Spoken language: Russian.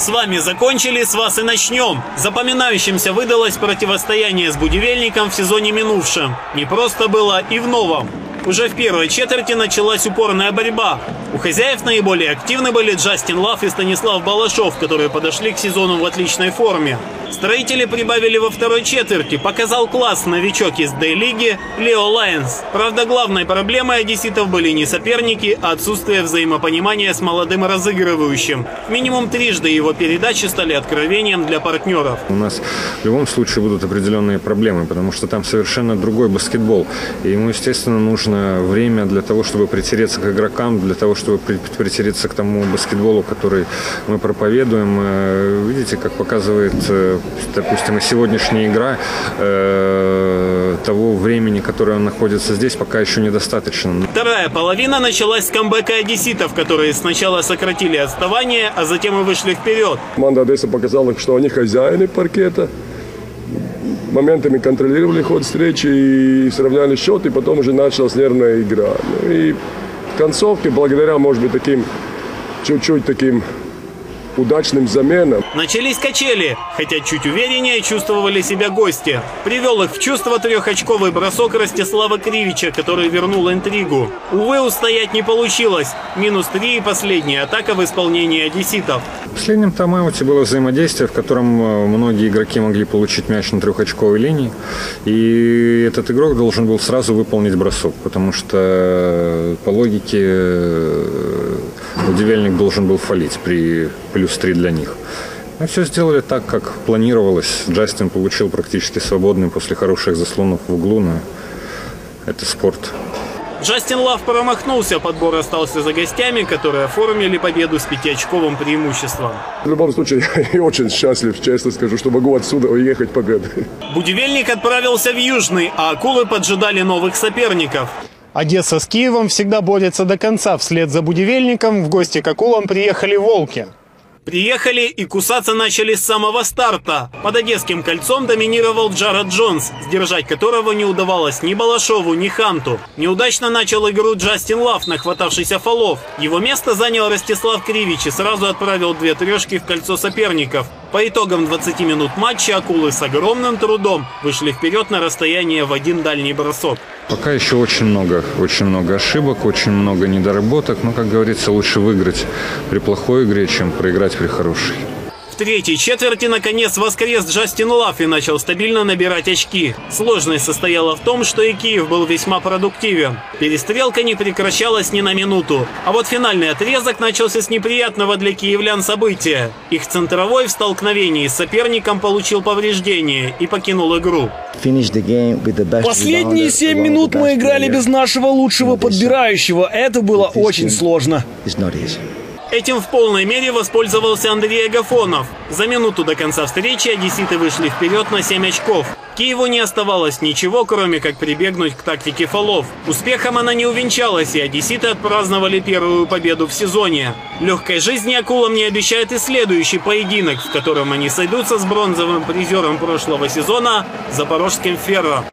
С вами закончили, с вас и начнем. Запоминающимся выдалось противостояние с Будивельником в сезоне минувшем. Не просто было и в новом. Уже в первой четверти началась упорная борьба. У хозяев наиболее активны были Джастин Лав и Станислав Балашов, которые подошли к сезону в отличной форме. Строители прибавили во второй четверти. Показал класс новичок из Д-лиги Лео Лайенс. Правда, главной проблемой одесситов были не соперники, а отсутствие взаимопонимания с молодым разыгрывающим. Минимум трижды его передачи стали откровением для партнеров. У нас в любом случае будут определенные проблемы, потому что там совершенно другой баскетбол. И ему, естественно, нужно время для того, чтобы притереться к игрокам, для того, чтобы притереться к тому баскетболу, который мы проповедуем. Э, видите, как показывает э, допустим, и сегодняшняя игра э, того времени, которое он находится здесь, пока еще недостаточно. Вторая половина началась с камбэка одесситов, которые сначала сократили отставание, а затем и вышли вперед. Команда Одесса показала, что они хозяины паркета. Моментами контролировали ход встречи и сравняли счет, и потом уже началась нервная игра. Ну и концовке, благодаря, может быть, таким чуть-чуть таким удачным заменам. Начались качели, хотя чуть увереннее чувствовали себя гости. Привел их в чувство трехочковый бросок Ростислава Кривича, который вернул интригу. Увы, устоять не получилось. Минус три и последняя атака в исполнении одесситов. В последнем тайм-ауте было взаимодействие, в котором э, многие игроки могли получить мяч на трехочковой линии. И этот игрок должен был сразу выполнить бросок, потому что э, по логике э, удивельник должен был фалить при плюс 3 для них. Мы все сделали так, как планировалось. Джастин получил практически свободный после хороших заслонов в углу, но это спорт. Джастин Лав промахнулся, подбор остался за гостями, которые оформили победу с пятиочковым преимуществом. В любом случае, я очень счастлив, честно скажу, что могу отсюда уехать победой. Будивельник отправился в Южный, а акулы поджидали новых соперников. Одесса с Киевом всегда борется до конца. Вслед за Будивельником в гости к акулам приехали волки. Приехали и кусаться начали с самого старта. Под Одесским кольцом доминировал Джаред Джонс, сдержать которого не удавалось ни Балашову, ни Ханту. Неудачно начал игру Джастин Лав, нахватавшийся фолов. Его место занял Ростислав Кривич и сразу отправил две трешки в кольцо соперников. По итогам 20 минут матча акулы с огромным трудом вышли вперед на расстояние в один дальний бросок. Пока еще очень много, очень много ошибок, очень много недоработок. Но, как говорится, лучше выиграть при плохой игре, чем проиграть при хорошей третьей четверти наконец воскрес Джастин Лав и начал стабильно набирать очки. Сложность состояла в том, что и Киев был весьма продуктивен. Перестрелка не прекращалась ни на минуту. А вот финальный отрезок начался с неприятного для киевлян события. Их центровой в столкновении с соперником получил повреждение и покинул игру. Последние семь минут мы играли без нашего лучшего подбирающего. Это было очень сложно. Этим в полной мере воспользовался Андрей Агафонов. За минуту до конца встречи одесситы вышли вперед на 7 очков. Киеву не оставалось ничего, кроме как прибегнуть к тактике фолов. Успехом она не увенчалась, и одесситы отпраздновали первую победу в сезоне. Легкой жизни акулам не обещает и следующий поединок, в котором они сойдутся с бронзовым призером прошлого сезона – запорожским «Ферро».